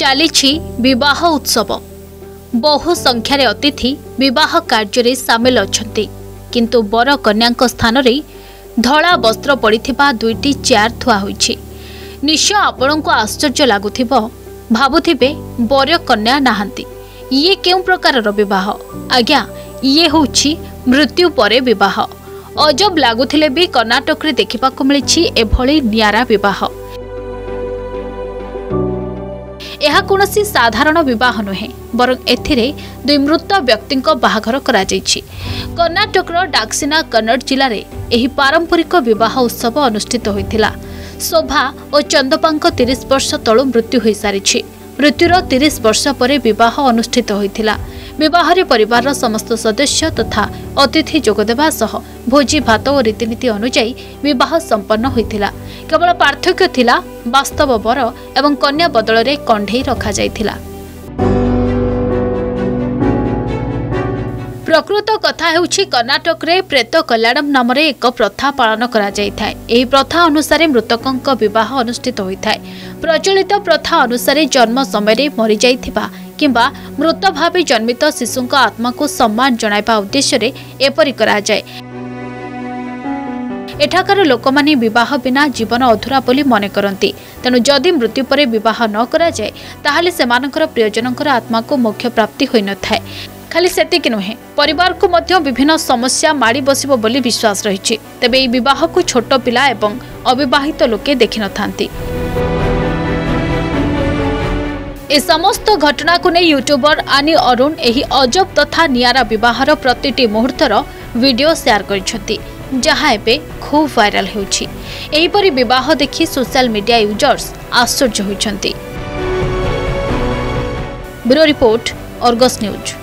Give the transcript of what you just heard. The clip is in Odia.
ଚାଲିଛି ବିବାହ ଉତ୍ସବ। ବହୁ ସଂଖ୍ୟାରେ ଅତିଥି ବିବାହ କାର୍ଯ୍ୟରେ ସାମିଲ ଅଛନ୍ତି। କିନ୍ତୁ ବର କନ୍ୟାଙ୍କ ସ୍ଥାନରେ ଧଳା ବସ୍ତ୍ର ପଡ଼ିଥିବା ଦୁଇଟି ଚେୟାର ଥୁଆ ହୋଇଛି। ନିଶ୍ଚୟ ଆପଣଙ୍କୁ ଆଶ୍ଚର୍ଯ୍ୟ ଲାଗୁଥିବ ଭାବୁଥିବେ ବର କନ୍ୟା ନାହାନ୍ତି। ଇଏ କେଉଁ ପ୍ରକାରର ବିବାହ? ଆଜ୍ଞା ଇଏ ହେଉଛି ମୃତ୍ୟୁ ପରେ ବିବାହ। ଅଜବ ଲାଗୁଥିଲେ ବି କର୍ଣ୍ଣାଟକରେ ଦେଖିବାକୁ ମିଳିଛି ଏଭଳି ନିଆରା ବିବାହ। ଏହା କୌଣସି ସାଧାରଣ ବିବାହ ନୁହେଁ ବରଂ ଏଥିରେ ଦୁଇ ମୃତ ବ୍ୟକ୍ତିଙ୍କ ବାହାଘର କରାଯାଇଛି। କର୍ଣ୍ଣାଟକର ଡାକ୍ସିନା କନ୍ନଡ଼ ଜିଲ୍ଲାରେ ଏହି ପାରମ୍ପରିକ ବିବାହ ଉତ୍ସବ ଅନୁଷ୍ଠିତ ହୋଇଥିଲା। ଶୋଭା ଓ ଚନ୍ଦପାଙ୍କ ତିରିଶ ବର୍ଷ ତଳୁ ମୃତ୍ୟୁ ହୋଇସାରିଛି। ମୃତ୍ୟୁର ତିରିଶ ବର୍ଷ ପରେ ବିବାହ ଅନୁଷ୍ଠିତ ହୋଇଥିଲା। ବିବାହରେ ପରିବାରର ସମସ୍ତ ସଦସ୍ୟ ତଥା ଅତିଥି ଯୋଗଦେବା ସହ ଭୋଜି ଭାତ ଓ ରୀତିନୀତି ଅନୁଯାୟୀ ବିବାହ ସମ୍ପନ୍ନ ହୋଇଥିଲା। କେବଳ ପାର୍ଥକ୍ୟ ଥିଲା ବାସ୍ତବ ବର ଏବଂ କନ୍ୟା ବଦଳରେ କଣ୍ଢେଇ ରଖାଯାଇଥିଲା। ପ୍ରକୃତ କଥା ହେଉଛି କର୍ଣ୍ଣାଟକରେ ପ୍ରେତ କଲ୍ୟାଣମ୍ ନାମରେ ଏକ ପ୍ରଥା ପାଳନ କରାଯାଇଥାଏ। ଏହି ପ୍ରଥା ଅନୁସାରେ ମୃତକଙ୍କ ବିବାହ ଅନୁଷ୍ଠିତ ହୋଇଥାଏ। ପ୍ରଚଳିତ ପ୍ରଥା ଅନୁସାରେ ଜନ୍ମ ସମୟରେ ମରିଯାଇଥିବା କିମ୍ବା ମୃତ ଭାବେ ଜନ୍ମିତ ଶିଶୁଙ୍କ ଆତ୍ମାକୁ ସମ୍ମାନ ଜଣାଇବା ଉଦ୍ଦେଶ୍ୟରେ ଏପରି କରାଯାଏ। ଏଠାକାର ଲୋକମାନେ ବିବାହ ବିନା ଜୀବନ ଅଧୁରା ବୋଲି ମନେ କରନ୍ତି ତେଣୁ ଯଦି ମୃତ୍ୟୁ ପରେ ବିବାହ ନ କରାଯାଏ ତାହେଲେ ସେମାନଙ୍କର ପ୍ରିୟଜନଙ୍କର ଆତ୍ମାକୁ ମୋକ୍ଷ ପ୍ରାପ୍ତି ହୋଇନଥାଏ। ଖାଲି ସେତିକି ନୁହେଁ ପରିବାରକୁ ମଧ୍ୟ ବିଭିନ୍ନ ସମସ୍ୟା ମାଡ଼ି ବସିବ ବୋଲି ବିଶ୍ୱାସ ରହିଛି। ତେବେ ଏହି ବିବାହକୁ ଛୋଟ ପିଲା ଏବଂ ଅବିବାହିତ ଲୋକେ ଦେଖିନଥାନ୍ତି ଏ ସମସ୍ତ ଘଟଣାକୁ ନେଇ ୟୁଟ୍ୟୁବର ଆନି ଅରୁଣ ଏହି ଅଜବ ତଥା ନିଆରା ବିବାହର ପ୍ରତିଟି ମୁହୂର୍ତ୍ତର ଭିଡିଓ ସେୟାର କରିଛନ୍ତି। ଯାହା ଏବେ ଖୁବ୍ ଭାଇରାଲ ହେଉଛି ଏହିପରି ବିବାହ ଦେଖି ସୋସିଆଲ ମିଡିଆ ୟୁଜର୍ସ ଆଶ୍ଚର୍ଯ୍ୟ ହୋଇଛନ୍ତି ବ୍ୟୁରୋ ରିପୋର୍ଟ ଅର୍ଗସ୍ ନ୍ୟୁଜ୍